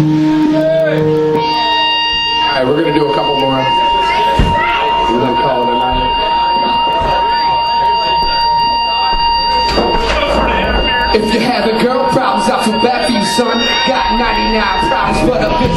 All right, we're going to do a couple more. We're going to call it a night. If you have a girl problems, I feel bad for you, son. Got 99 problems, but a bitch.